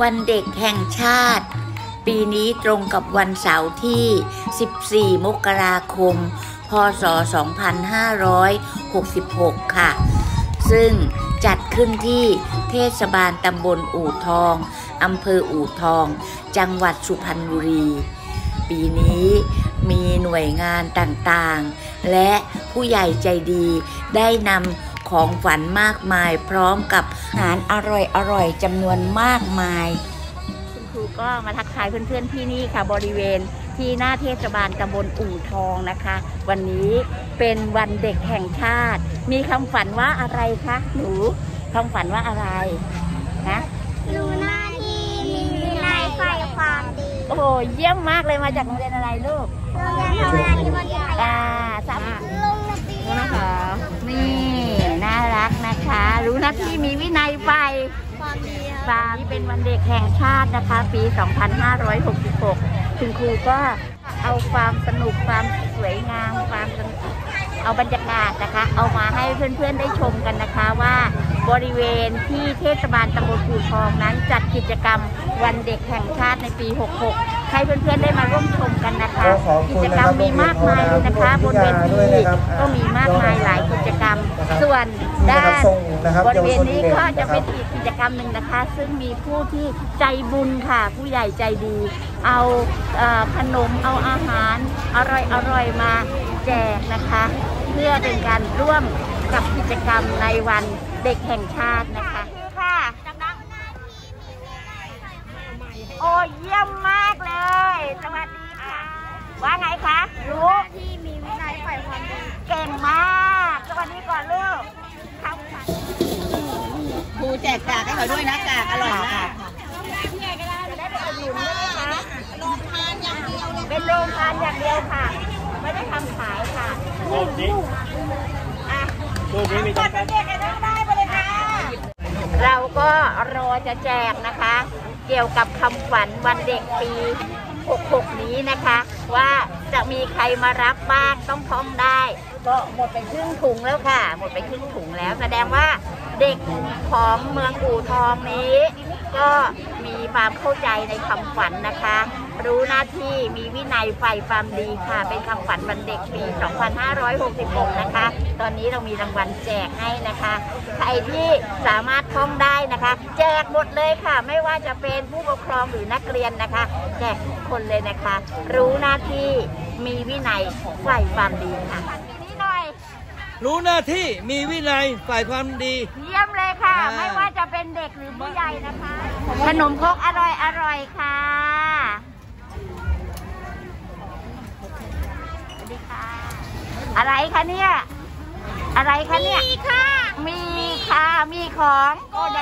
วันเด็กแห่งชาติ ปีนี้ตรงกับวันเสาร์ที่ 14 มกราคม พศ 2566 ค่ะ ซึ่งจัดขึ้นที่เทศบาลตำบลอู่ทองอำเภออู่ทอง จังหวัดสุพรรณบุรี ปีนี้มีหน่วยงานต่างๆ และผู้ใหญ่ใจดีได้นำ ของฝันมากมาย พร้อมกับอาหารอร่อยๆจำนวนมากมาย คุณครูก็มาทักทายเพื่อนๆที่นี่ค่ะบริเวณที่หน้าเทศบาลตำบลอู่ทองนะคะ วันนี้เป็นวันเด็กแห่งชาติ มีคำฝันว่าอะไรคะหนูคำฝันว่าอะไรนะรู้หน้าที่มีวินัยใฝ่ความดี โอ้โหเยี่ยมมากเลยมาจากโรงเรียนอะไรลูกโรงเรียนธรรมดาที่วันที่ไหนอ่า เป็นวันเด็กแห่งชาตินะคะ ปี 2566 คุณครูก็เอาความสนุกความสวยงามความเอาบรรยากาศนะคะ เอามาให้เพื่อนๆได้ชมกันนะคะว่าบริเวณที่เทศบาลตำบลกู่ทองนั้นจัดกิจกรรมวันเด็กแห่งชาติในปี 66 ให้เพื่อนๆได้มาร่วมชมกันนะคะก็ขอบกิคุณจนะกรครรัมบมีมากมายเลยนะคะบนเวทีด้วยนะครับก็มีมากมายหลายกิจกรรม ส่วนนี่ด้านะครับนส่งนะครับบริเวณนี้เยาวชนก็จะนะคเป็รันบอีกกิจกรรมหนึ่งนะคะ ซึ่งมีผู้ที่ใจบุญค่ะ ผู้ใหญ่ใจดี เอาเอ่อขนมเอาอาหารอร่อยอร่อยๆมาแจกนะคะ เพื่อเป็นการร่วมกับกิจกรรมในวันเด็กแห่งชาตินะคะคื อค่ะโอ้เยี่ยมมากเลย สวัสดีค่ะ ว่าไงคะรู้ที่มีวินัยใฝ่ความดีเก่งมาก สวัสดีก่อนลูกคำขวัญครูแจกกากให้เขาด้วยนะกากอร่อยมากจะได้ไปอุดหนุนด้วยนะคะเป็นโรงทานอย่างเดียวค่ะ ไม่ได้ทำขายค่ะอะรูปนี้มีจำกัดเด็กๆได้ได้ไปเลยค่ะเราก็รอจะแจกนะคะ เกี่ยวกับคำขวัญวันเด็กปี 66 นี้นะคะ ว่าจะมีใครมารับบ้างต้องท่องได้ ก็หมดไปครึ่งถุงแล้วค่ะ หมดไปครึ่งถุงแล้ว แสดงว่าเด็กของเมืองอู่ทองนี้ ก็ มีความเข้าใจในคำขวัญนะคะ รู้หน้าที่มีวินัยใฝ่ความดีค่ะ เป็นคำขวัญวันเด็กปี 2566 นะคะ ตอนนี้เรามีรางวัลแจกให้นะคะ ใครที่สามารถท่องได้นะคะ แจกหมดเลยค่ะ ไม่ว่าจะเป็นผู้ปกครองหรือนักเรียนนะคะ แจกทุกคนเลยนะคะ รู้หน้าที่มีวินัยใฝ่ความดีค่ะ รู้หน้าที่มีวินัยฝ่ายความดี เยี่ยมเลยค่ะ อ่า ไม่ว่าจะเป็นเด็กหรือผู้ใหญ่นะคะ ขนมครกอร่อยอร่อยค่ะ สวัสดีค่ะ อะไรคะเนี่ย อะไรคะเนี่ย มีค่ะ มีค่ะ มีของโกแด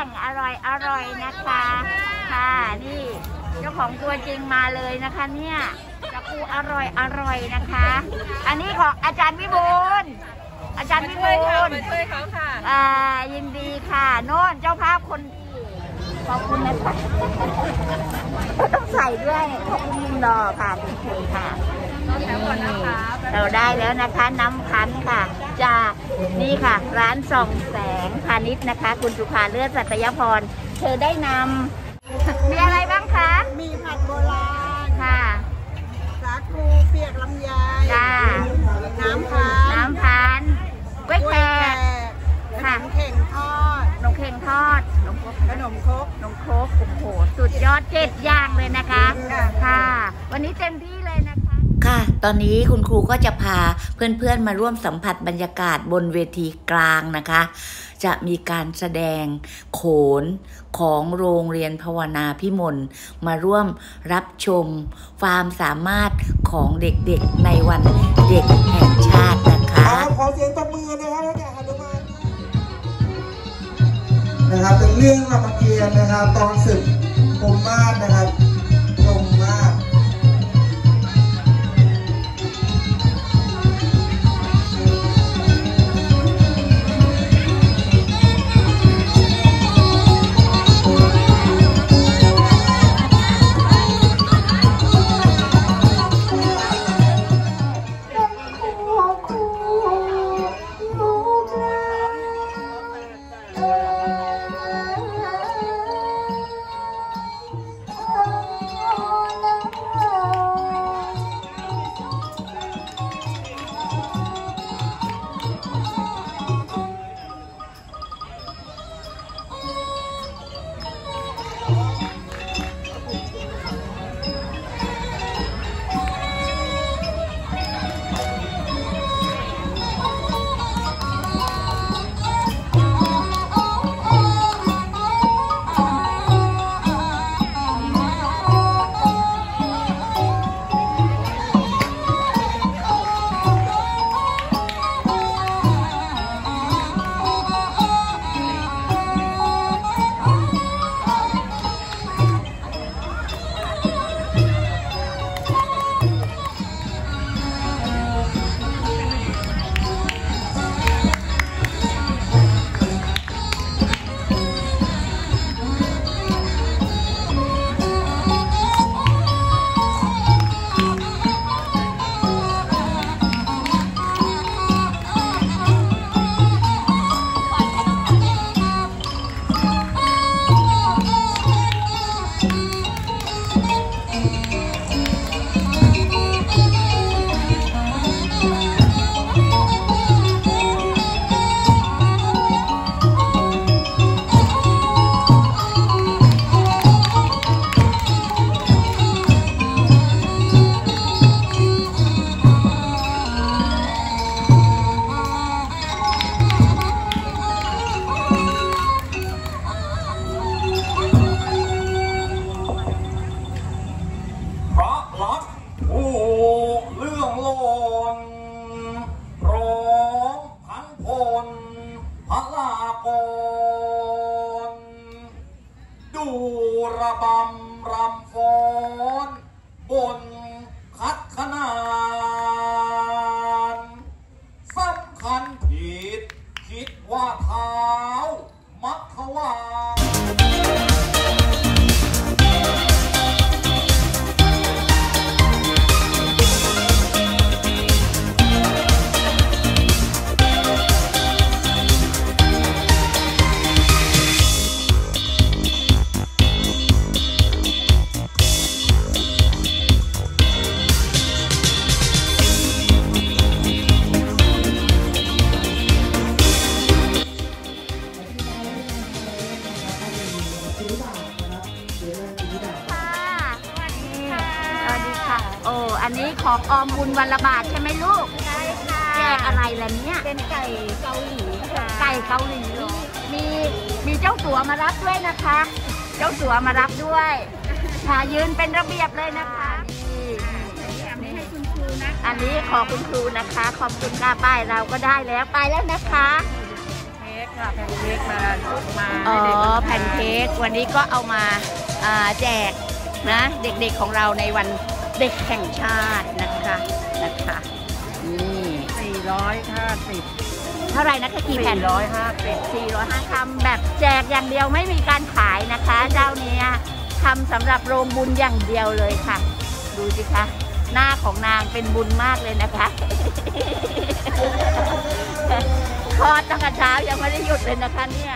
ง อร่อยอร่อยนะคะ ค่ะนี่เจ้าของตัวจริงมาเลยนะคะเนี่ย จะกูอร่อยอร่อยนะคะ อันนี้ของอาจารย์วิบูลย์อาจารย์วิบูลย์ช่วยเขาค่ะอ่ายินดีค่ะโน่นเจ้าภาพคนดีขอบคุณนะคะต้องใส่ด้วยขอบคุณยินดอค่ะคุณครูค่ะนี่เราได้แล้วนะคะน้ำคั้นค่ะจากนี่ค่ะ ร้านส่องแสงพาณิชย์นะคะ คุณสุภาเลือดสัตยพร เธอได้นำมีอะไรบ้างคะ มีผัดโบราณค่ะ สาคูเปียกลำไยจ้า น้ำพาน้ำพานกล้วยแขกค่ะขนมเข่งทอดนมเค็งทอดนมครกขนมครกนมโครกโอ้โหสุดยอดเจ็ดอย่างเลยนะคะค่ะค่ะ วันนี้เต็มที่เลยนะคะ ค่ะ ตอนนี้คุณครูก็จะพาเพื่อนๆมาร่วมสัมผัสบรรยากาศบนเวทีกลางนะคะ จะมีการแสดงโขนของโรงเรียนภาวนาพิมลมาร่วมรับชมความสามารถของเด็กๆในวันเด็กแห่งชาตินะคะขอเสียงตบมือนะครับให้แก่ฮนุมานนะครับเป็นเรื่องรามเกียรติ์นะครับตอนศึกพมมาศนะครับ ของออมบุญวันละบาทใช่ไหมลูกใช่ค่ะแจกอะไรล่ะเนี่ย เป็นไก่เกาหลีค่ะไก่เกาหลี มีมีเจ้าสัวมารับด้วยนะคะ เจ้าสัวมารับด้วยค่ะยืนเป็นระเบียบเลยนะคะนี่อันนี้ให้คุณครูนะอันนี้ขอคุณครูนะคะ ขอบคุณค่ะป้ายเราก็ได้แล้วไปแล้วนะคะเค้กค่ะแพนเค้กมามาอ๋อให้เด็กแผ่นเค้กวันนี้ก็เอามาอ่าแจกนะ เด็กๆของเราในวัน เด็กแห่งชาตินะคะนะคะ นี่สี่ร้อยห้าสิบเท่าไหร่นะคะกี่แผ่นร้อยห้าสิบ405ทำแบบแจกอย่างเดียวไม่มีการขายนะคะ เจ้าเนี้ยทำสำหรับโรงบุญอย่างเดียวเลยค่ะ ดูสิคะหน้าของนางเป็นบุญมากเลยนะคะคลอดตั้งแต่เช้ายังไม่ได้หยุดเลยนะคะเนี่ย